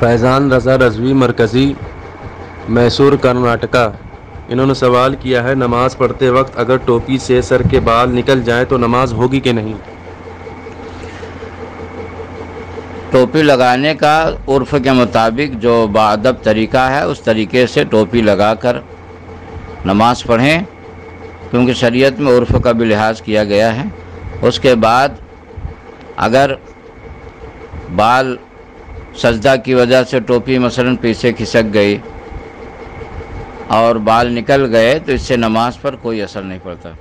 फैज़ान रज़ा रज़वी मरकज़ी, मैसूर कर्नाटका। इन्होंने सवाल किया है, नमाज़ पढ़ते वक्त अगर टोपी से सर के बाल निकल जाए तो नमाज़ होगी कि नहीं? टोपी लगाने का उर्फ़ के मुताबिक जो बादब तरीका है, उस तरीके से टोपी लगाकर नमाज़ पढ़ें, क्योंकि शरीयत में उर्फ़ का भी लिहाज किया गया है। उसके बाद अगर बाल सजदा की वजह से टोपी मसलन पीछे खिसक गई और बाल निकल गए तो इससे नमाज़ पर कोई असर नहीं पड़ता।